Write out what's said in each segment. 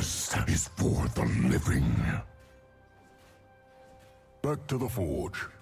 rest is for the living. Back to the forge.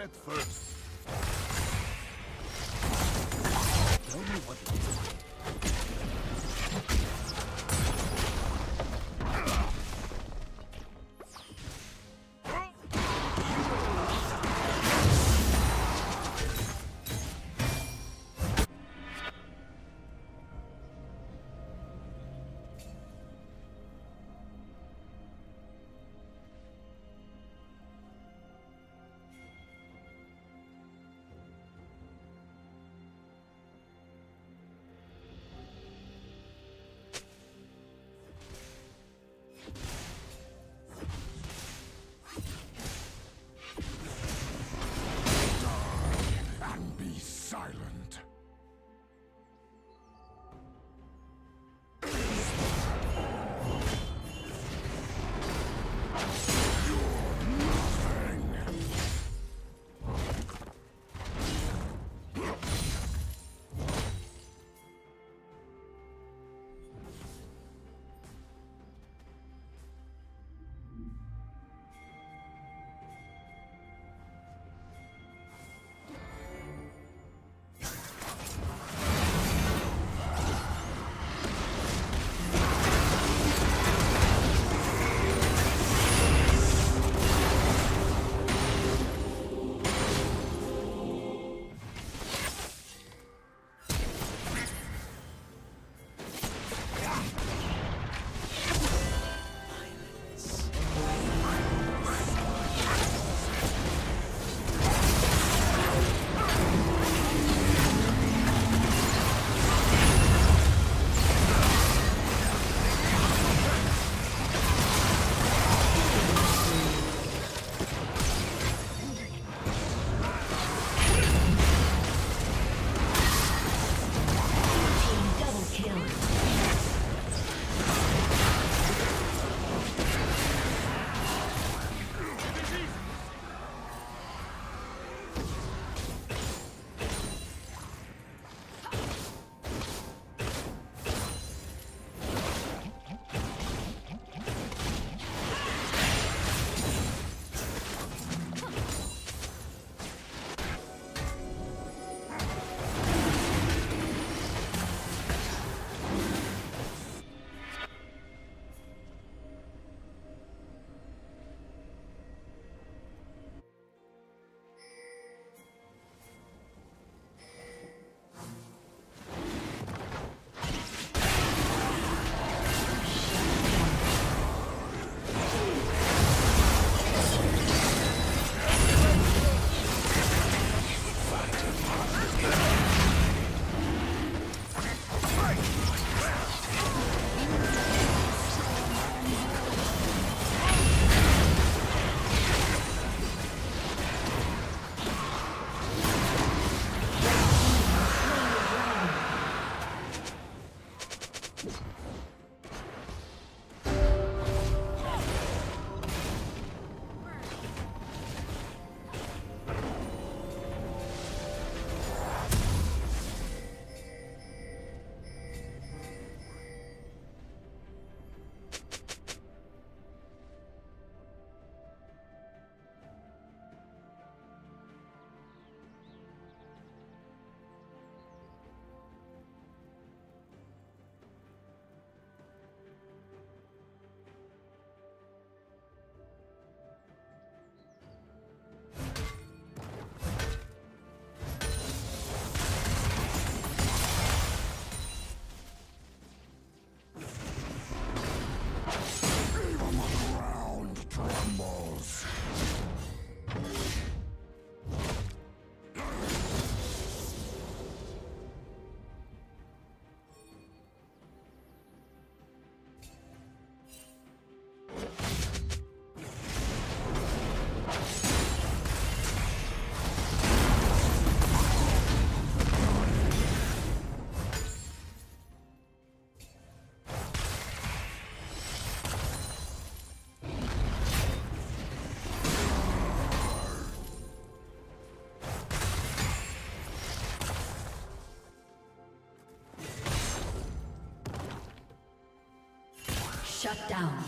At first... Shut down.